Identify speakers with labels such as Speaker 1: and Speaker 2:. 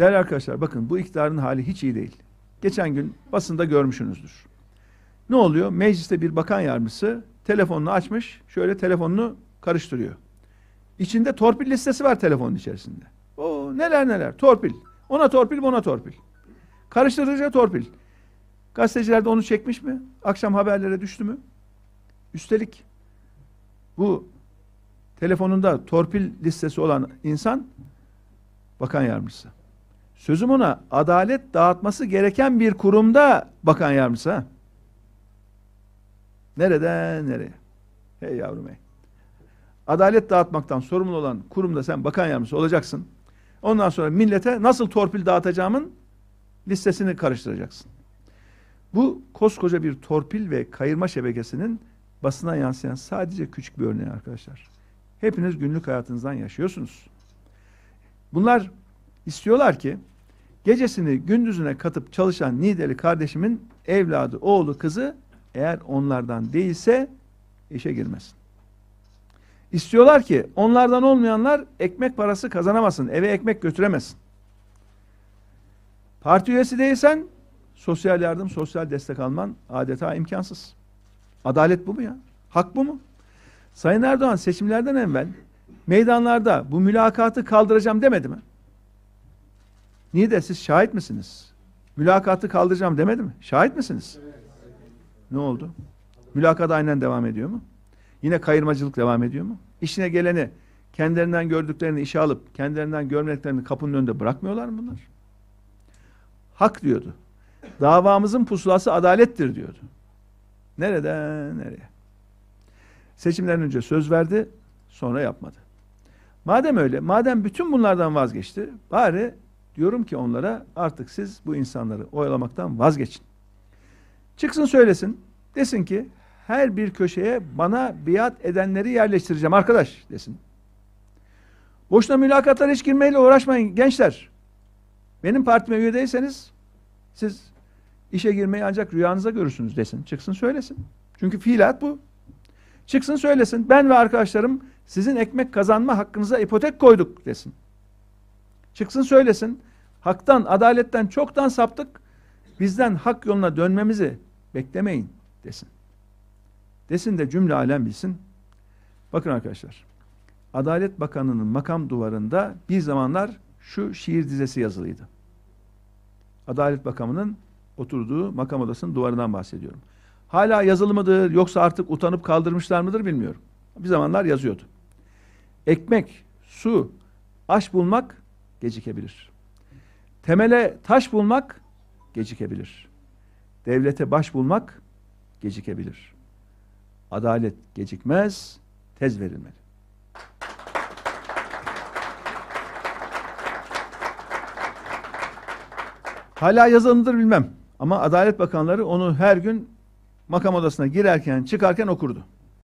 Speaker 1: Değerli arkadaşlar bakın bu iktidarın hali hiç iyi değil. Geçen gün basında görmüşsünüzdür. Ne oluyor? Mecliste bir bakan yardımcısı telefonunu açmış, şöyle telefonunu karıştırıyor. İçinde torpil listesi var telefonun içerisinde. O neler neler, torpil. Ona torpil, buna torpil. Karıştırıcı torpil. Gazeteciler de onu çekmiş mi? Akşam haberlere düştü mü? Üstelik bu telefonunda torpil listesi olan insan bakan yardımcısı. Sözüm ona adalet dağıtması gereken bir kurumda bakan yardımcısı. Ha? Nereden nereye? Hey yavrum hey. Adalet dağıtmaktan sorumlu olan kurumda sen bakan yardımcısı olacaksın. Ondan sonra millete nasıl torpil dağıtacağımın listesini karıştıracaksın. Bu koskoca bir torpil ve kayırma şebekesinin basına yansıyan sadece küçük bir örneği arkadaşlar. Hepiniz günlük hayatınızdan yaşıyorsunuz. Bunlar istiyorlar ki gecesini gündüzüne katıp çalışan Nideli kardeşimin evladı, oğlu, kızı eğer onlardan değilse işe girmesin. İstiyorlar ki onlardan olmayanlar ekmek parası kazanamasın, eve ekmek götüremesin. Parti üyesi değilsen sosyal yardım, sosyal destek alman adeta imkansız. Adalet bu mu ya? Hak bu mu? Sayın Erdoğan seçimlerden evvel meydanlarda bu mülakatı kaldıracağım demedi mi? Niye de siz şahit misiniz? Mülakatı kaldıracağım demedi mi? Şahit misiniz? Ne oldu? Mülakat aynen devam ediyor mu? Yine kayırmacılık devam ediyor mu? İşine geleni kendilerinden gördüklerini işe alıp kendilerinden görmediklerini kapının önünde bırakmıyorlar mı bunlar? Hak diyordu. Davamızın pusulası adalettir diyordu. Nereden nereye? Seçimden önce söz verdi, sonra yapmadı. Madem öyle, madem bütün bunlardan vazgeçti, bari diyorum ki onlara artık siz bu insanları oyalamaktan vazgeçin. Çıksın söylesin, desin ki her bir köşeye bana biat edenleri yerleştireceğim arkadaş desin. Boşuna mülakatlara hiç girmeyle uğraşmayın gençler. Benim partime üye değilseniz siz işe girmeyi ancak rüyanıza görürsünüz desin. Çıksın söylesin. Çünkü fiilat bu. Çıksın söylesin. Ben ve arkadaşlarım sizin ekmek kazanma hakkınıza ipotek koyduk desin. Çıksın söylesin. Haktan, adaletten çoktan saptık. Bizden hak yoluna dönmemizi beklemeyin desin. Desin de cümle alem bilsin. Bakın arkadaşlar. Adalet Bakanı'nın makam duvarında bir zamanlar şu şiir dizesi yazılıydı. Adalet Bakanı'nın oturduğu makam odasının duvarından bahsediyorum. Hala yazılı mıdır yoksa artık utanıp kaldırmışlar mıdır bilmiyorum. Bir zamanlar yazıyordu. Ekmek, su, aş bulmak gecikebilir. Temele taş bulmak gecikebilir. Devlete baş bulmak gecikebilir. Adalet gecikmez, tez verilmeli. Hala yazılıdır bilmem. Ama Adalet Bakanları onu her gün makam odasına girerken çıkarken okurdu.